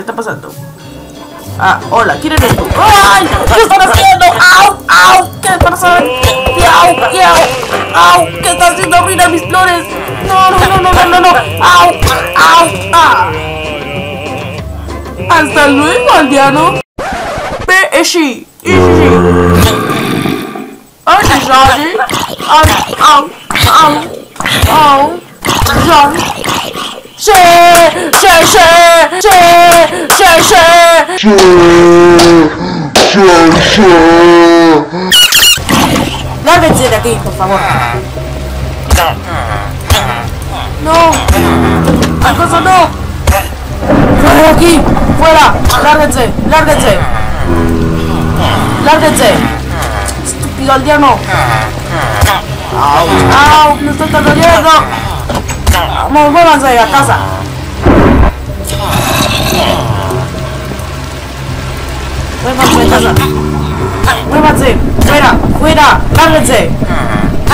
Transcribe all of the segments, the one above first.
está pasando? Ah, hola, ¿quién eres tú? ¡Ay! ¿Qué están haciendo? ¡Au! ¡Au! ¿Qué pasa? ¡Au! ¡Au! ¡Au! ¿Qué está haciendo? ¡Mira mis flores! ¡No, no, no, no, no, no! no. ¡Au! ¡Au! ¡Ah! ¡Hasta luego, aldeano! Eşi! İşi! Ay, Jari! Ay, au! Au! Au! Jari! Sì! Sì, sì! Sì, sì! C'è, c'è, c'è. Lárguense de aquí, por favor. No. Acoso, no. Fuera aquí. Fuera. Lárguense. Lárguense. Lárguense. Estúpido aldeano. Au. Au. Me estoy cayendo. Vamos, muévanse a casa. Вылазим! Хуйна! Хуйна! Даргадзе!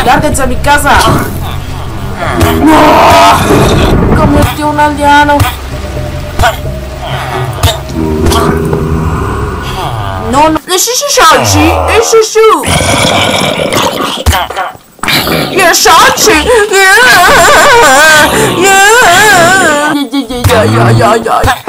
Даргадзе mi casa! No! Commetti un aldeano! No, no! E si si scioggi! E si si! E scioggi! Yeah! Yeah! Yeah! Yeah! Yeah! Yeah!